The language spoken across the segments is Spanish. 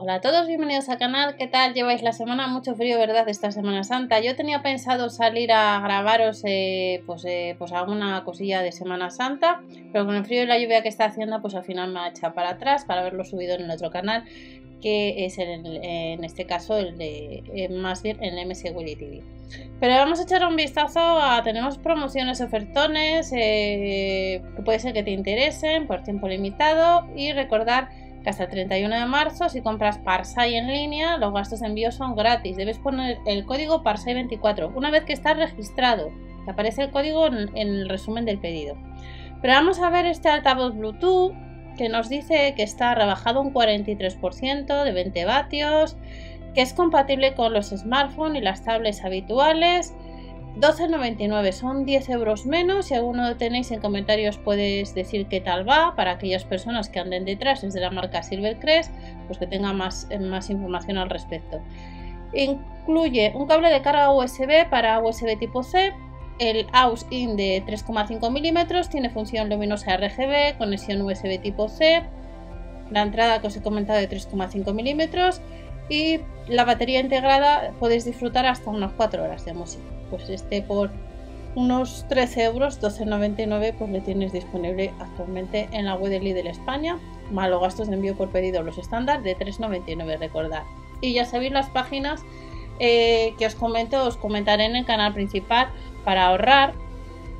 Hola a todos, bienvenidos al canal. ¿Qué tal lleváis la semana? Mucho frío, ¿verdad? Esta Semana Santa. Yo tenía pensado salir a grabaros eh, pues, eh, pues alguna cosilla de Semana Santa, pero con el frío y la lluvia que está haciendo, pues al final me ha echado para atrás para verlo subido en el otro canal, que es en, en este caso el de eh, más bien en el MS TV. Pero vamos a echar un vistazo a tenemos promociones, ofertones, que puede ser que te interesen por tiempo limitado y recordar hasta el 31 de marzo, si compras Parsai en línea, los gastos de envío son gratis. Debes poner el código Parsai24 una vez que estás registrado. Te aparece el código en, el resumen del pedido. Pero vamos a ver este altavoz Bluetooth que nos dice que está rebajado un 43% de 20 vatios, que es compatible con los smartphones y las tablets habituales 12,99 son 10 euros menos. Si alguno tenéis en comentarios podéis decir qué tal va para aquellas personas que anden detrás desde la marca Silvercrest, pues que tengan más, más información al respecto. Incluye un cable de carga USB para USB tipo C, el AUX-IN de 3,5 milímetros, tiene función luminosa RGB, conexión USB tipo C, la entrada que os he comentado de 3,5 milímetros y la batería integrada podéis disfrutar hasta unas 4 horas de música pues este por unos 13 euros, 12,99 pues le tienes disponible actualmente en la web de Lidl España, más los gastos de envío por pedido, los estándar de 3,99 recordad. Y ya sabéis las páginas eh, que os comento, os comentaré en el canal principal para ahorrar.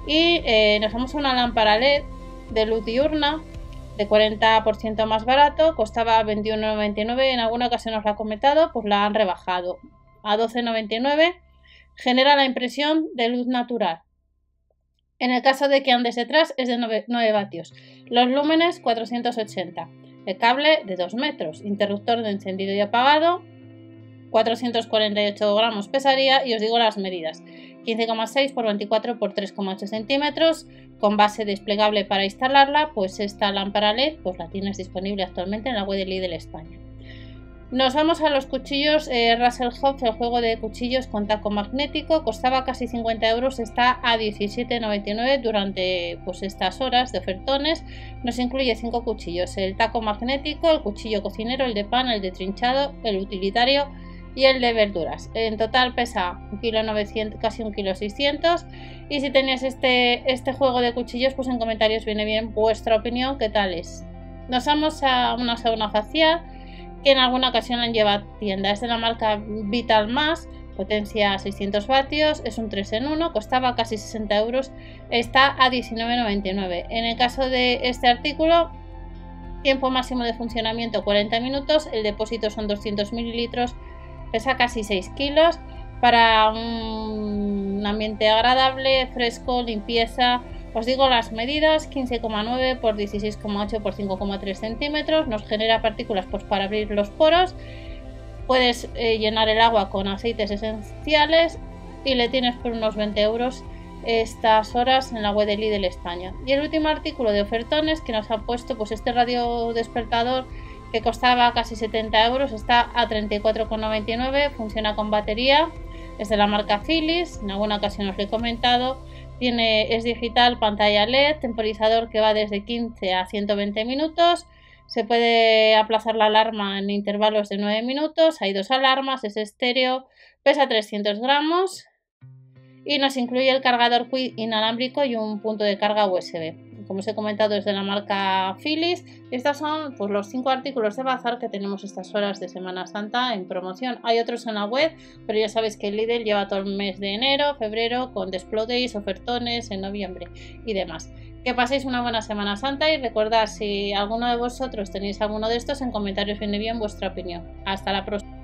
Y eh, nos damos una lámpara LED de luz diurna de 40% más barato, costaba 21,99, en alguna ocasión os la he comentado, pues la han rebajado a 12,99 genera la impresión de luz natural. En el caso de que andes detrás es de 9, vatios. Los lúmenes 480. El cable de 2 metros. Interruptor de encendido y apagado. 448 gramos pesaría y os digo las medidas. 15,6 por 24 por 3,8 centímetros con base desplegable para instalarla pues esta lámpara LED pues la tienes disponible actualmente en la web de Lidl España nos vamos a los cuchillos eh, Russell Hobbs, el juego de cuchillos con taco magnético. Costaba casi 50 euros, está a 17,99 durante pues, estas horas de ofertones. Nos incluye 5 cuchillos: el taco magnético, el cuchillo cocinero, el de pan, el de trinchado, el utilitario y el de verduras. En total pesa 1,9 kg, casi 1,6 kg. Y si tenéis este, este juego de cuchillos, pues en comentarios viene bien vuestra opinión, qué tal es. Nos vamos a una sauna facial que en alguna ocasión han llevado tienda. Es de la marca Vital Más, potencia 600 vatios, es un 3 en 1, costaba casi 60 euros, está a 19,99. En el caso de este artículo, tiempo máximo de funcionamiento 40 minutos, el depósito son 200 mililitros, pesa casi 6 kilos, para un ambiente agradable, fresco, limpieza, os digo las medidas, 15,9 por 16,8 por 5,3 centímetros, nos genera partículas pues, para abrir los poros. Puedes eh, llenar el agua con aceites esenciales y le tienes por unos 20 euros estas horas en la web de Lidl España. Y el último artículo de ofertones que nos ha puesto pues este radio despertador que costaba casi 70 euros está a 34,99, funciona con batería, es de la marca Philips, en alguna ocasión os lo he comentado tiene, es digital, pantalla LED, temporizador que va desde 15 a 120 minutos. Se puede aplazar la alarma en intervalos de 9 minutos. Hay dos alarmas, es estéreo, pesa 300 gramos y nos incluye el cargador inalámbrico y un punto de carga USB como os he comentado, es de la marca Philips. Estos son pues, los cinco artículos de bazar que tenemos estas horas de Semana Santa en promoción. Hay otros en la web, pero ya sabéis que el Lidl lleva todo el mes de enero, febrero, con Desplodays, ofertones en noviembre y demás. Que paséis una buena Semana Santa y recordad si alguno de vosotros tenéis alguno de estos, en comentarios viene bien vuestra opinión. Hasta la próxima.